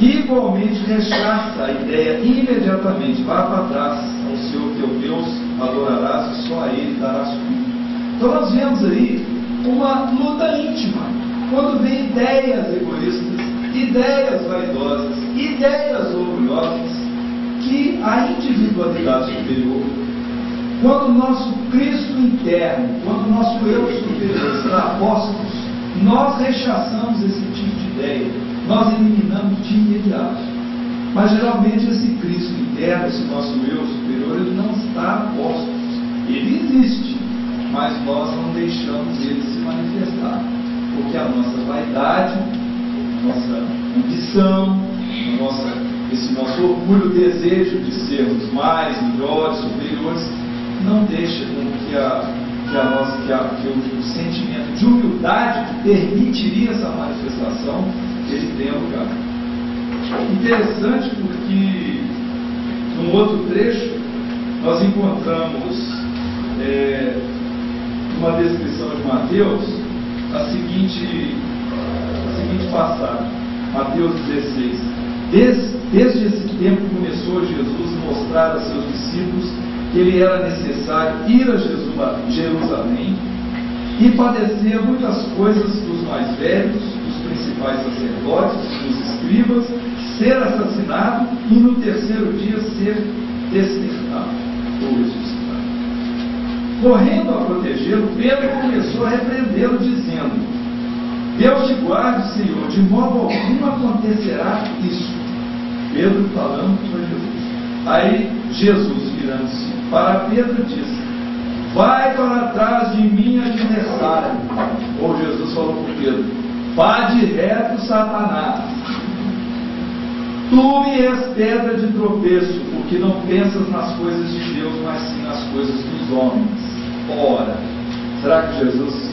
igualmente rechaça a ideia imediatamente, vá para trás teu Deus, adorarás e só a Ele darás culto. Então nós vemos aí uma luta íntima, quando vem ideias egoístas, ideias vaidosas, ideias orgulhosas, que a individualidade superior, quando o nosso Cristo interno, quando o nosso eu superior está postos, nós rechaçamos esse tipo de ideia, nós eliminamos de imediato. Mas geralmente esse Cristo interno, esse nosso eu superior, ele não está posto. Ele existe, mas nós não deixamos ele se manifestar. Porque a nossa vaidade, a nossa ambição, a nossa, esse nosso orgulho, desejo de sermos mais, melhores, superiores, não deixa com que, a, que, a nossa, que, a, que o, o sentimento de humildade que permitiria essa manifestação, ele tenha lugar. Interessante porque num outro trecho nós encontramos é, uma descrição de Mateus a seguinte, a seguinte passagem, Mateus 16. Desde, desde esse tempo começou Jesus a mostrar a seus discípulos que ele era necessário ir a Jerusalém e padecer muitas coisas dos mais velhos, dos principais sacerdotes, dos escribas, ser assassinado e no terceiro dia ser Correndo a protegê-lo, Pedro começou a repreendê-lo, dizendo: Deus te guarde, Senhor, de modo algum acontecerá isso. Pedro falando para Jesus. Aí Jesus, virando-se para Pedro, disse: Vai para trás de mim, adversário. Ou Jesus falou para Pedro: Vá de reto, Satanás. Tu me és pedra de tropeço, porque não pensas nas coisas de Deus, mas sim nas coisas dos homens. Ora, será que Jesus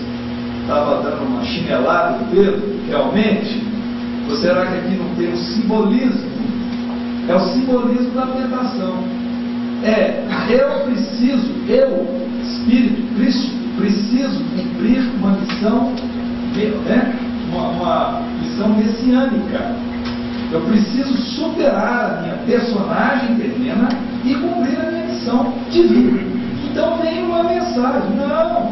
estava dando uma chinelada em Pedro, realmente? Ou será que aqui não tem um simbolismo? É o simbolismo da tentação. É, eu preciso, eu, Espírito Cristo, preciso cumprir uma missão, né? uma, uma missão messiânica. Eu preciso superar a minha personagem terrena e cumprir a minha missão divina. Então vem uma mensagem: não,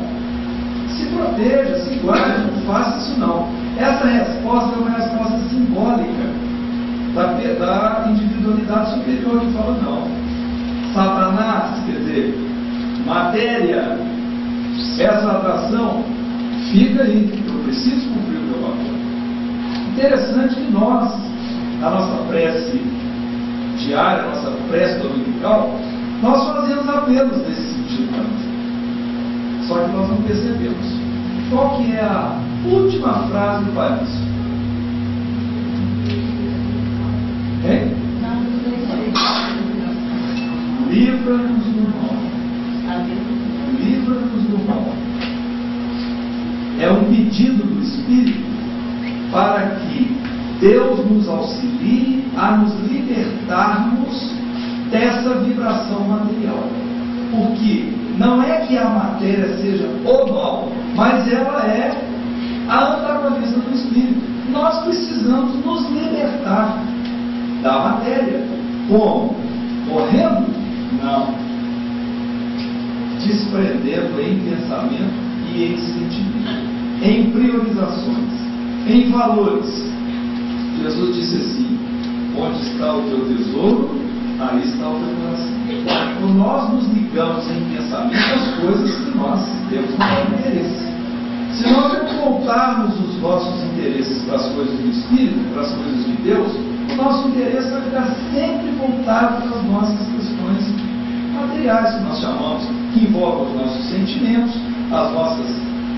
se proteja, se guarde, não faça isso não. Essa resposta é uma resposta simbólica da, da individualidade superior que fala: não. Satanás, quer dizer, matéria, essa atração, fica aí, eu preciso cumprir o meu papel. Interessante que nós, na nossa prece diária, nossa prece dominical, nós fazemos apelos nesse sentido também. Só que nós não percebemos. Qual que é a última frase do Pai Nosso? Livra-nos do mal. Livra-nos do mal. É um pedido do Espírito para Deus nos auxilie a nos libertarmos dessa vibração material. Porque não é que a matéria seja o mal, mas ela é a antagonista do espírito. Nós precisamos nos libertar da matéria. Como? Morrendo? Não. Desprendendo em pensamento e em sentimento, em priorizações, em valores. Jesus disse assim: onde está o teu tesouro, aí está o teu coração. Quando nós nos ligamos em pensamento às coisas que nós temos no interesse. Se nós não voltarmos os nossos interesses para as coisas do Espírito, para as coisas de Deus, o nosso interesse vai ficar sempre voltado para as nossas questões materiais, que nós chamamos, que envolvem os nossos sentimentos, as nossas,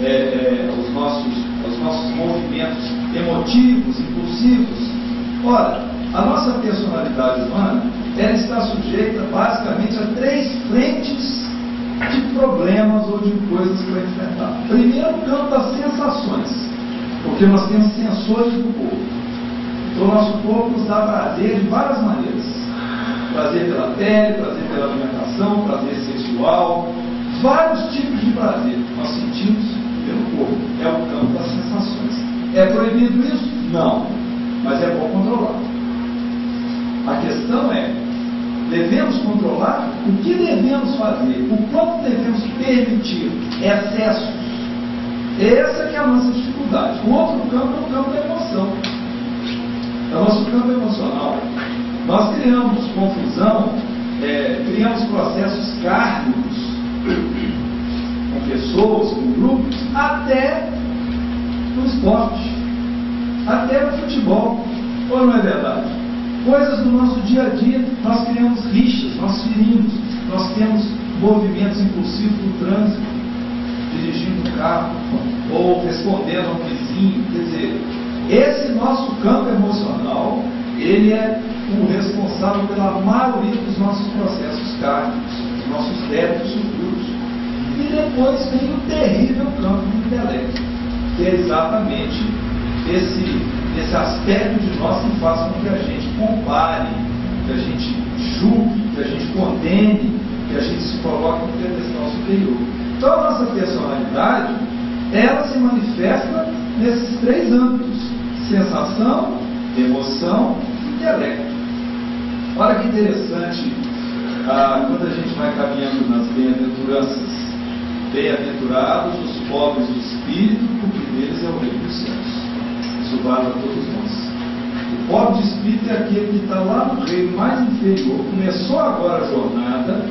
é, é, os, nossos, os nossos movimentos emotivos, impulsivos. Ora, a nossa personalidade humana ela está sujeita basicamente a três frentes de problemas ou de coisas para enfrentar. Primeiro, o campo das sensações, porque nós temos sensores do corpo. Então, nosso corpo nos dá prazer de várias maneiras: prazer pela pele, prazer pela alimentação, prazer sexual, vários tipos de prazer nós sentimos pelo corpo. É o campo proibido isso? Não, mas é bom controlar. A questão é devemos controlar, o que devemos fazer, o quanto devemos permitir excessos. Essa que é a nossa dificuldade. O outro campo é o campo da emoção. É o nosso campo emocional. Nós criamos confusão, é, criamos processos kármicos com pessoas, com grupos, até no esporte, até no futebol. Ou não é verdade? coisas do nosso dia a dia, nós criamos rixas, nós ferimos, nós temos movimentos impulsivos no trânsito, dirigindo um carro, ou respondendo a um vizinho. Quer dizer, esse nosso campo emocional, ele é o responsável pela maioria dos nossos processos kármicos, dos nossos débitos futuros. E depois vem o terrível campo do intelecto, que é exatamente esse esse aspecto de nós que faz com que a gente compare, que a gente julgue, que a gente condene, que a gente se coloque em pedestal superior. Então a nossa personalidade, ela se manifesta nesses três âmbitos: sensação, emoção e intelecto. Olha que interessante ah, quando a gente vai caminhando nas bem-aventuranças. Bem-aventurados os pobres de espírito, porque deles é o reino dos céus. Vale a todos nós. O pobre de espírito é aquele que está lá no reino mais inferior, começou agora a jornada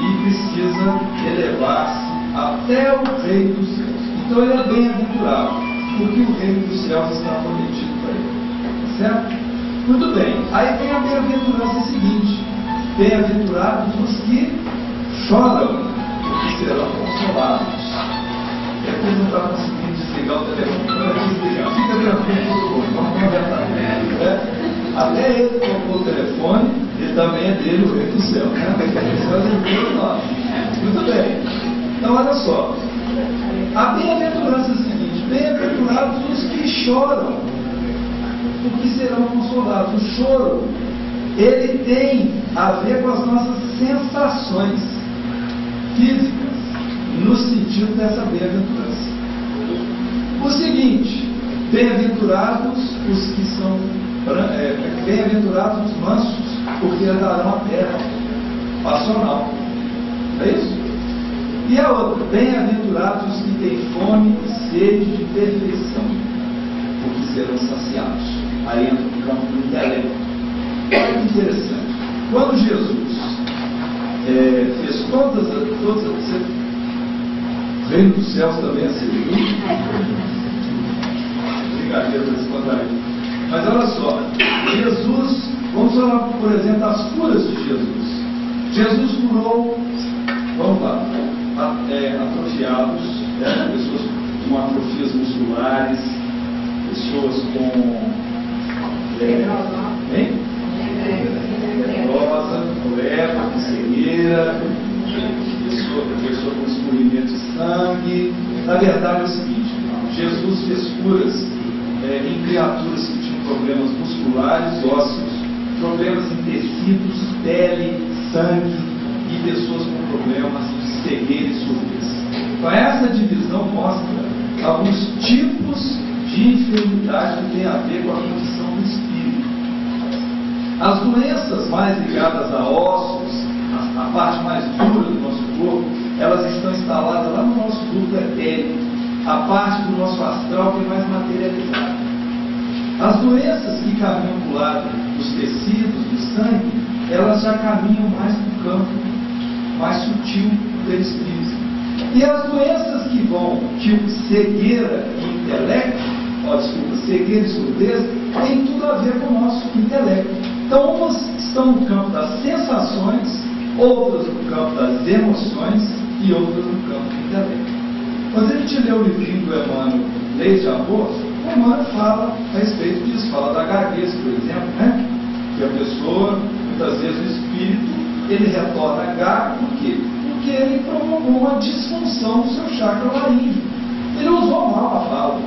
e precisa elevar-se até o reino dos céus. Então ele é bem-aventurado, porque o reino dos céus está prometido para ele. Certo? Muito bem. Aí vem a bem-aventurança seguinte: bem-aventurados os que choram, porque serão consolados. É não estão conseguindo o telefone. Fica tranquilo? Até ele tocou o telefone, e também é dele o rei do céu. Né? Muito bem. Então, olha só. A bem-aventurança é a seguinte: bem-aventurados os que choram, porque serão consolados. O choro, ele tem a ver com as nossas sensações físicas, no sentido dessa bem-aventurança. O seguinte, bem-aventurados os que são é, bem-aventurados os mansos, porque herdarão a terra passional. É isso? E a outra, bem-aventurados os que têm fome e sede de perfeição, porque serão saciados. Aí entra o campo do intelecto. Olha que interessante. Quando Jesus é, fez todas, todas reino dos céus também é servido brincadeira descontraída. Mas olha só, Jesus, vamos falar, por exemplo, das curas de Jesus. Jesus curou, vamos lá, é, atrofiados, é, pessoas com atrofias musculares, pessoas com. É, hein? Leprosa, lepra, cegueira, pessoa, pessoa com escorrimento de sangue. Na verdade é o seguinte, Jesus fez curas é, em criaturas que tinham problemas musculares, ósseos, problemas em tecidos, pele, sangue e pessoas com problemas de cegueira e surdez. Então, essa divisão mostra alguns tipos de enfermidade que tem a ver com a condição do espírito. As doenças mais ligadas a ossos, a, parte mais dura do nosso corpo, elas estão instaladas lá no nosso grupo etérico, a parte do nosso astral que é mais materializada. As doenças que caminham para o lado dos tecidos, do sangue, elas já caminham mais no campo mais sutil do espírito. E as doenças que vão, tipo cegueira e intelecto, ó, desculpa, cegueira e surdez, tem tudo a ver com o nosso intelecto. Então, umas estão no campo das sensações, outras no campo das emoções e outras no campo do intelecto. Quando a gente lê o livrinho do Emmanuel, Leis de Amor, o Emmanuel fala a respeito disso, fala da gaguez, por exemplo, né? Que a pessoa, muitas vezes o espírito, ele retorna gago, por quê? Porque ele provocou uma disfunção do seu chakra laríngeo. Ele usou mal a fala,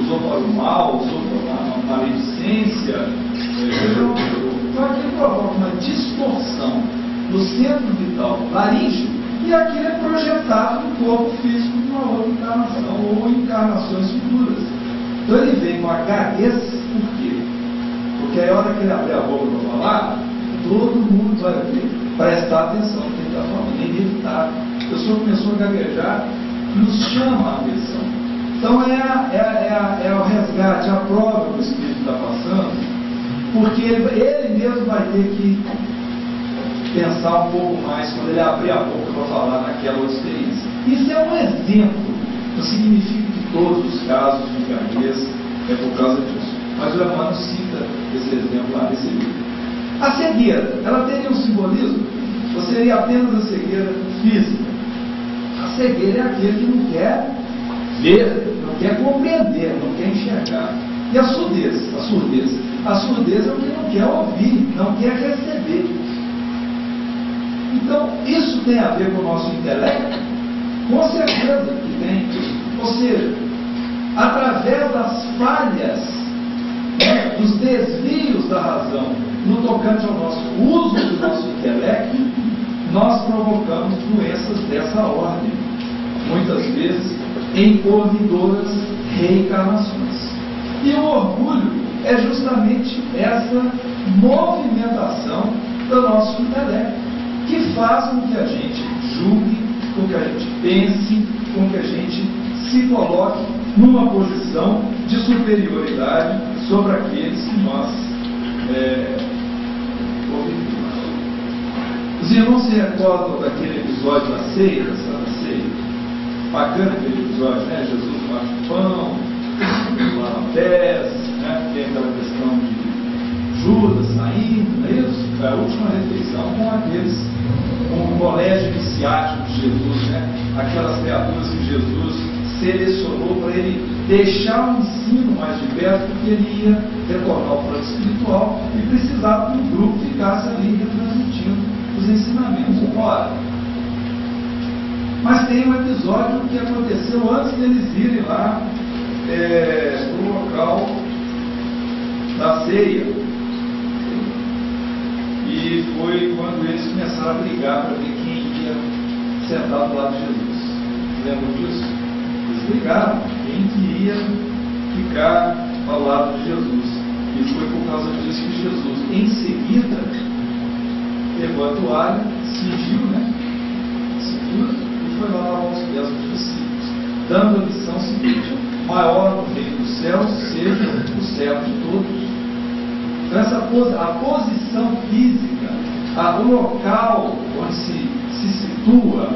usou para o mal, usou para uma maledicência, então aquilo provoca uma distorção no centro vital laríngeo e aquilo é projetado no corpo físico de uma outra encarnação ou encarnações futuras. Então ele vem com a gaguez, por quê? Porque aí a hora que ele abrir a boca para falar, todo mundo vai ver, prestar atenção no que ele está falando, é inevitável. A pessoa começou a gaguejar, nos chama a atenção. Então é, a, é, a, é, a, é o resgate, a prova que o Espírito está passando, porque ele, ele mesmo vai ter que pensar um pouco mais quando ele abrir a boca para falar naquela outra experiência. Isso é um exemplo, não significa que todos os casos de gaguez é por causa disso. Mas o Emmanuel cita esse exemplo lá nesse livro. A cegueira, ela teria um simbolismo? Ou seria apenas a cegueira física? A cegueira é aquele que não quer ver, não quer compreender, não quer enxergar. E a surdez, a surdez. A surdez é o que não quer ouvir, não quer receber. Então, isso tem a ver com o nosso intelecto? Com certeza que tem. Ou seja, através das falhas, né, dos desvios da razão, no tocante ao nosso uso do nosso intelecto, nós provocamos doenças dessa ordem. Muitas vezes em corridoras reencarnações. E o orgulho é justamente essa movimentação do nosso intelecto, que faz com que a gente julgue, com que a gente pense, com que a gente se coloque numa posição de superioridade sobre aqueles que nós é, ouvimos. Os irmãos se recordam daquele episódio da ceia, da Santa Ceia? Bacana aquele episódio, né? Jesus faz pão, lava pés, né? tem aquela questão de Judas saindo, não é? Foi a última refeição com aqueles, com o colégio iniciático de Jesus, né? Aquelas criaturas que Jesus selecionou para ele deixar o ensino mais de perto, porque ele ia retornar ao plano espiritual e precisava que um grupo ficasse ali retransmitindo os ensinamentos. Ora, mas tem um episódio que aconteceu antes deles irem lá é, no local da ceia. Foi quando eles começaram a brigar para ver quem ia sentar do lado de Jesus. Lembram disso? Eles brigaram quem que ia ficar ao lado de Jesus. E foi por causa disso que Jesus, em seguida, pegou a toalha, cingiu, né? Cingiu e foi lá aos pés dos discípulos, dando a lição seguinte: maior no reino dos céus seja o servo de todos. Então, essa a posição física, a, o local onde se, se situa,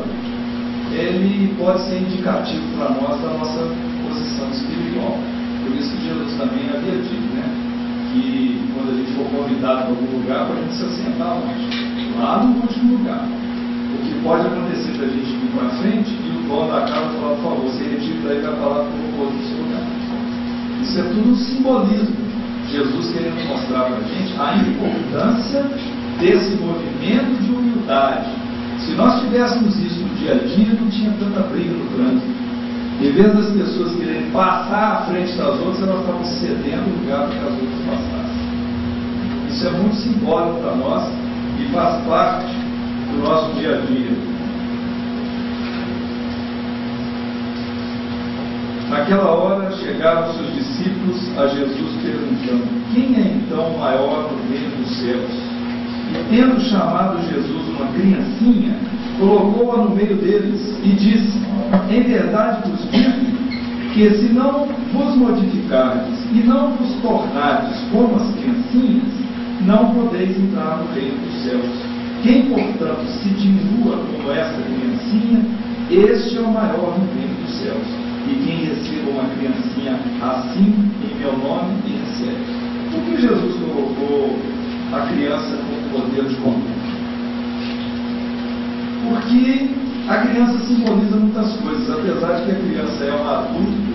ele pode ser indicativo para nós da nossa posição espiritual. Por isso que Jesus também havia dito, né? Que quando a gente for convidado para algum lugar, para a gente se assentar onde? Lá no último lugar. O que pode acontecer da gente vir para frente e o dono da casa falar, por favor, você retira daí para falar com o outro lugar. Isso é tudo um simbolismo. Jesus querendo mostrar para a gente a importância desse movimento de humildade. Se nós tivéssemos isso no dia a dia, não tinha tanta briga no trânsito. Em vez das pessoas quererem passar à frente das outras, elas estavam cedendo o lugar para que as outras passassem. Isso é muito simbólico para nós e faz parte do nosso dia a dia. Naquela hora chegaram seus discípulos a Jesus perguntando: Quem é então maior no reino dos céus? E tendo chamado Jesus uma criancinha, colocou-a no meio deles e disse: Em verdade vos digo que se não vos modificardes e não vos tornardes como as criancinhas, não podeis entrar no reino dos céus. Quem, portanto, se diminua como essa criancinha, este é o maior no reino dos céus. E quem receba uma criancinha assim, em meu nome, me recebe. Por que Jesus colocou a criança como modelo de conduta? Porque a criança simboliza muitas coisas, apesar de que a criança é um adulto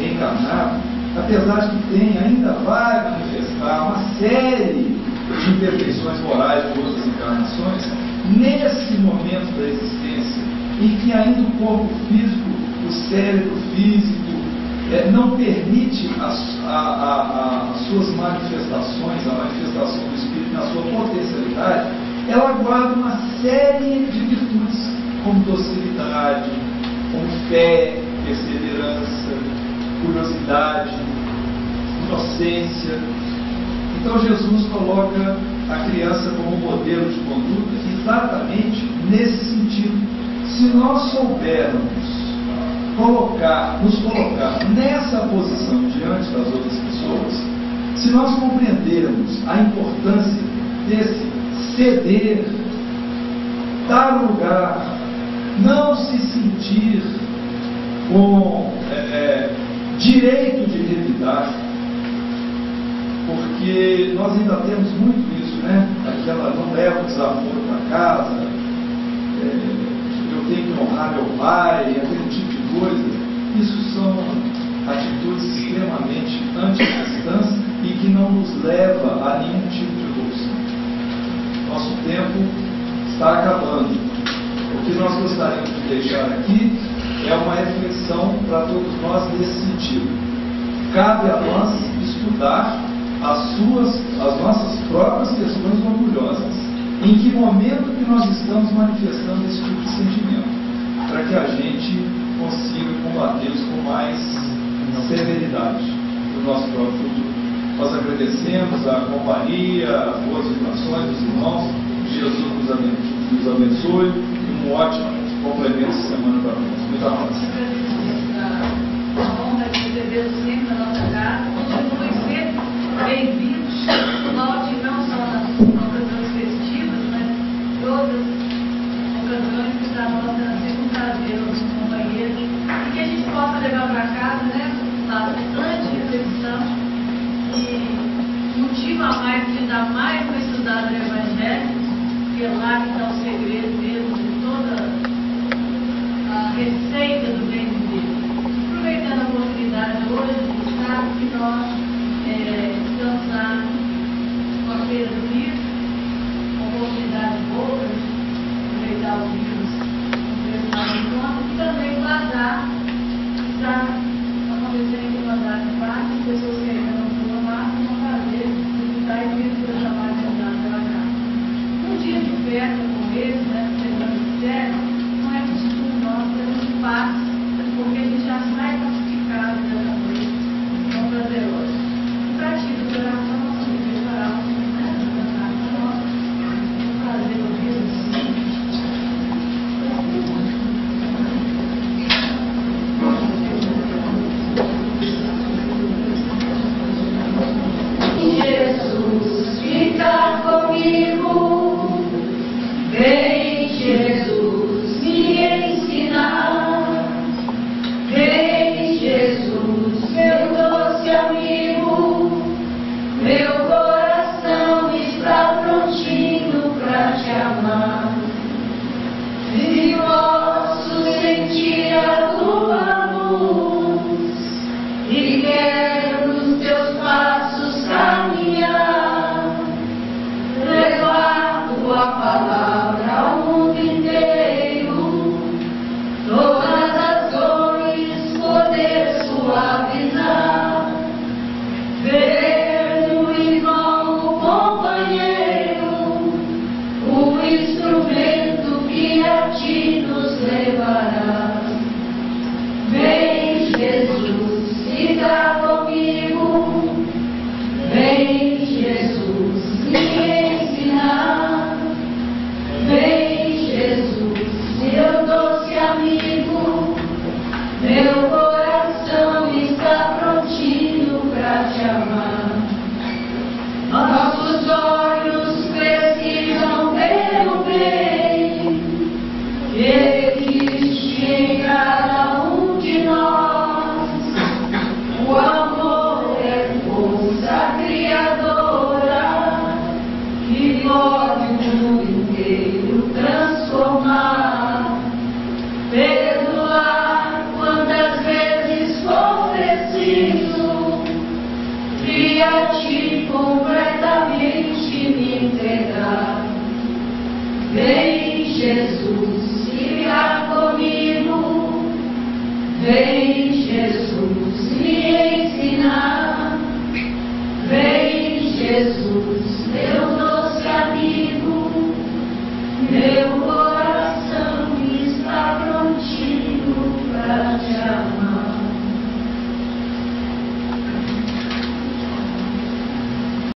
encarnado, apesar de que tem, ainda vai manifestar uma série de imperfeições morais de outras encarnações, nesse momento da existência, em que ainda o corpo físico, o cérebro físico, é, não permite as, a, a, as suas manifestações, a manifestação do espírito na sua potencialidade, ela guarda uma série de virtudes, como docilidade, como fé, perseverança, curiosidade, inocência. Então Jesus coloca a criança como modelo de conduta exatamente nesse sentido. Se nós soubermos colocar, nos colocar nessa posição diante das outras pessoas, se nós compreendermos a importância desse ceder, dar lugar, não se sentir com é, é, direito de revidar, porque nós ainda temos muito isso, né? Aquela não leva o desaforo para casa, é, eu tenho que honrar meu pai, aquele tipo de coisa. Isso são atitudes extremamente anticristãs e que não nos leva a nenhum tipo de evolução. Nosso tempo está acabando. O que nós gostaríamos de deixar aqui é uma reflexão para todos nós nesse sentido. Cabe a nós estudar as suas, as nossas próprias questões orgulhosas. Em que momento que nós estamos manifestando esse tipo de sentimento? Para que a gente consiga combatê-los com mais severidade no nosso próprio futuro. Nós agradecemos a companhia, as boas vibrações dos irmãos. Jesus nos abençoe e um ótimo complemento de semana para nós. Muita paz. A honra de receber sempre na nossa casa. Continuem sempre bem-vindos. Note não só nas ocasiões festivas, mas em outras ocasiões que para nós será sempre um prazer, os companheiros. E que a gente possa levar para casa, né? Bastante reflexão e motivo a mais de dar mais para estudar o Evangelho, que é lá que está o segredo mesmo de toda a receita do bem de Deus. Aproveitando a oportunidade hoje, sabe que nós é, estamos lá